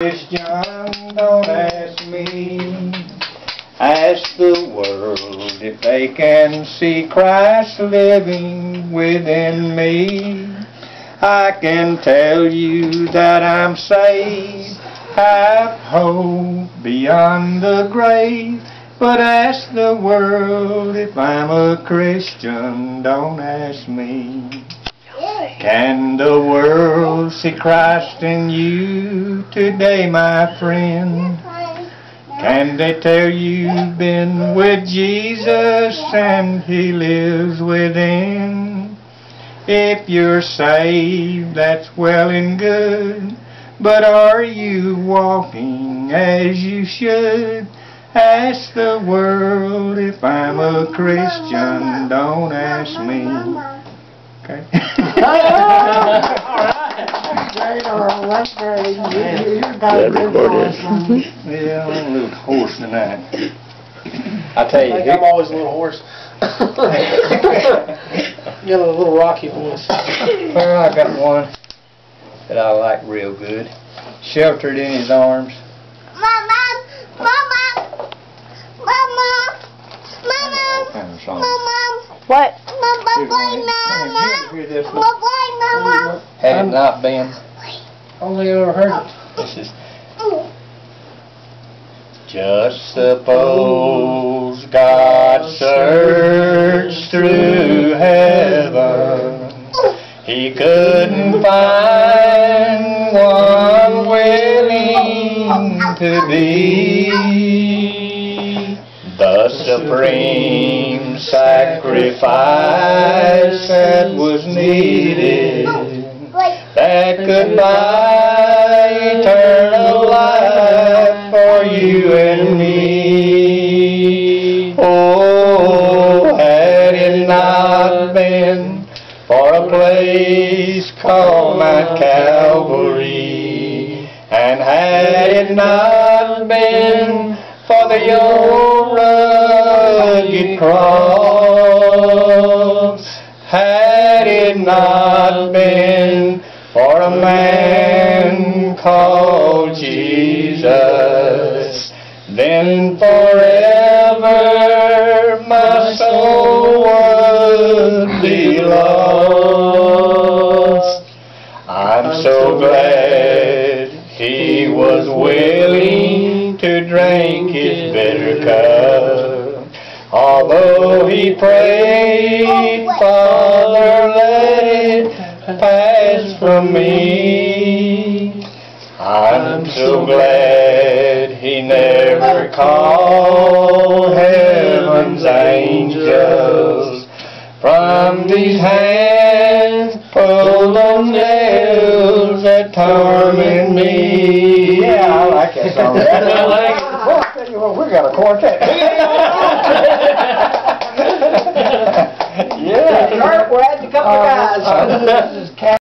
Christian, don't ask me. Ask the world if they can see Christ living within me. I can tell you that I'm saved, have hope beyond the grave. But ask the world if I'm a Christian, don't ask me. Can the world see Christ in you today, my friend? Can they tell you've been with Jesus and He lives within? If you're saved, that's well and good, but are you walking as you should? Ask the world if I'm a Christian, don't ask me. Okay. Great, Earl, that's great. You- you got That good recorded. voice, man. Yeah, I'm a little hoarse tonight. I tell you, I'm always a little hoarse. You got a little rocky voice. Well, I got one that I like real good. Sheltered in his arms. Mama, Mama, Mama, Mama, Kind of song. Mama, What? Mama, Here's boy, one. Mama, Here, here, this one. Mama, Mama. Had it not been, Only ever heard it. this is Just suppose God searched through heaven. He couldn't find one willing to be the supreme sacrifice that was needed that could buy eternal life for you and me. Oh, had it not been for a place called Mount Calvary, and had it not been for the old cross, had it not been for a man called Jesus, then forever my soul would be lost. I'm so glad he was willing to drink his bitter cup. Although he prayed, Father, let it pass from me. I'm so glad he never called heaven's angels from these hands pulled on nails that torment me. Yeah, I like that song. I like it. Well, I tell you what, we got a quartet. Yeah.